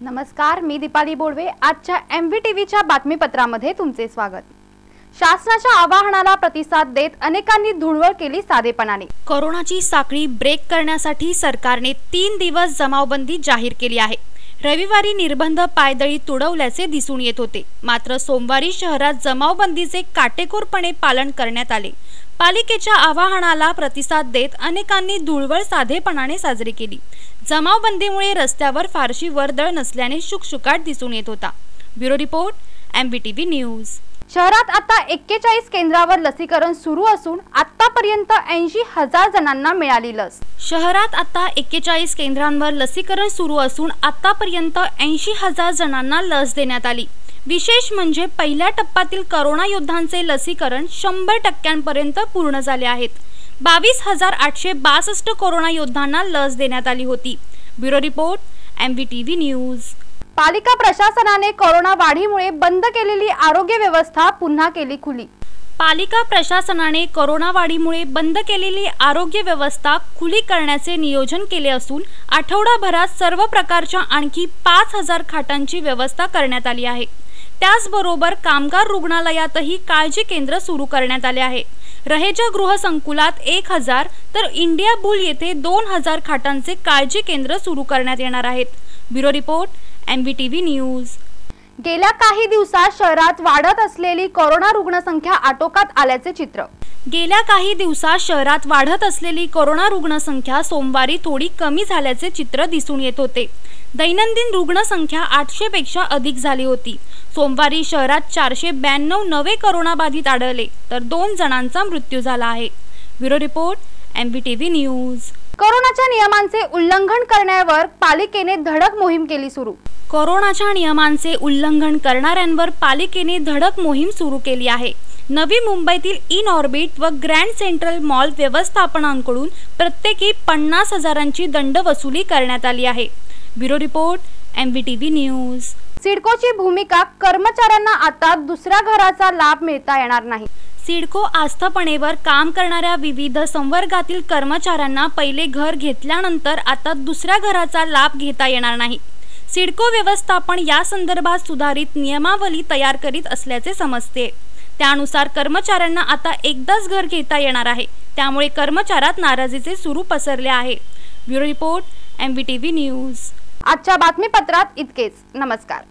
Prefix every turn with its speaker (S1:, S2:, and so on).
S1: नमस्कार मी दीपाली बोडवे. आजच्या M V टीव्हीच्या बातमीपत्रामध्ये तुमचे स्वागत. शासनाच्या आवाहनाला प्रतिसाद देत अनेकांनी धुळवळ केली साधेपणाने.
S2: कोरोनाची साखळी ब्रेक करण्यासाठी सरकारने तीन दिवस जमावबंदी जाहीर केली आहे. रविवारी निर्बंध पायदळी तुडवल्याचे दिसून येत होते. मात्र सोमवारी शहरात जमावबंदीचे काटेकोरपणे पालन करण्यात आले. पालिकेच्या आवाहनाला प्रतिसाद देत अनेकांनी धुळवळ साधेपणाने साजरी केली. जमावबंदीमुळे रस्त्यावर फारशी वर्दळ नसल्याने शुकशुकाट दिसून येत होता. Bureau report MBTV news.
S1: शहरात आता एक्केचाळीस केंद्रावर लसीकरण सुरू असून आतापर्यंत ऐंशी हजार जणांना मिळाली लस.
S2: शहरात आता एक्केचाळीस केंद्रांवर लसीकरण सुरू असून आतापर्यंत ऐंशी हजार जणांना लस देण्यात आली. विशेष म्हणजे पहिल्या टप्प्यातील करोना योद्धांचे लसीकरण शंभर टक्क्यांपर्यंत पूर्ण झाले आहेत. बावीस हजार आठशे बासष्ट कोरोना योद्धांना लस देण्यात आली होती. Bureau report M V T V news
S1: पालिका प्रशासनाने कोरोना वाढीमुळे बंद केलेली आरोग्य व्यवस्था पुन्हा केली खुली.
S2: पालिका प्रशासनाने कोरोनावाढीमुळे बंद केलेली आरोग्य व्यवस्था खुली करण्याचे नियोजन केले असून आठवडाभरात सर्व प्रकारच्या आणखी पाच हजार खाटांची व्यवस्था करण्यात आली आहे. त्याचबरोबर कामगार रुग्णालयातही काळजी केंद्र सुरू करण्यात आले आहे. रहेजा गृहसंकुलात एक हजार तर इंडिया बुल येथे दोन हजार खाटांचे काळजी केंद्र सुरू करण्यात येणार आहेत. Bureau report M V T V news.
S1: गेल्या काही दिवसात शहरात वाढत असलेली कोरोना रुग्णसंख्या आटोक्यात आल्याचे चित्र.
S2: गेल्या काही दिवसात शहरात वाढत असलेली कोरोना रुग्णसंख्या सोमवारी थोडी कमी झाल्याचे चित्र दिसून येत होते. दैनंदिन रुग्णसंख्या आठशे पेक्षा अधिक झाली होती. सोमवारी शहरात चारशे ब्याण्णव नवे करोनाबाधित आढळले तर दोन जणांचा मृत्यू झाला आहे. Bureau report M V T V news.
S1: कोरोनाच्या नियमांचे उल्लंघन करण्यावर पालिकेने धडक मोहीम केली सुरू.
S2: कोरोनाच्या नियमांचे उल्लंघन करणाऱ्यांवर पालिकेने धडक मोहीम सुरू केली आहे. नवी मुंबईतील इन ऑर्बिट व ग्रँड सेंट्रल मॉल व्यवस्थापनांकडून प्रत्येकी पन्नास हजारांची दंड वसुली करण्यात आली आहे. Bureau report M T V news.
S1: सिडकोची भूमिका कर्मचाऱ्यांना आता दुसऱ्या घराचा लाभ मिळता येणार नाही.
S2: सिडको आस्थापनेवर काम करणाऱ्या विविध संवर्गातील कर्मचाऱ्यांना पहिले घर घेतल्यानंतर आता दुसऱ्या घराचा लाभ घेता येणार नाही. सिडको व्यवस्थापन या संदर्भात सुधारित नियमावली तयार करीत असल्याचे समजते. त्यानुसार कर्मचाऱ्यांना आता एकदाच घर घेता येणार आहे. त्यामुळे कर्मचाऱ्यात नाराजीचे सुरू पसरले आहे. Bureau report M V T V news.
S1: आजच्या बातमीपत्रात इतकेच. नमस्कार.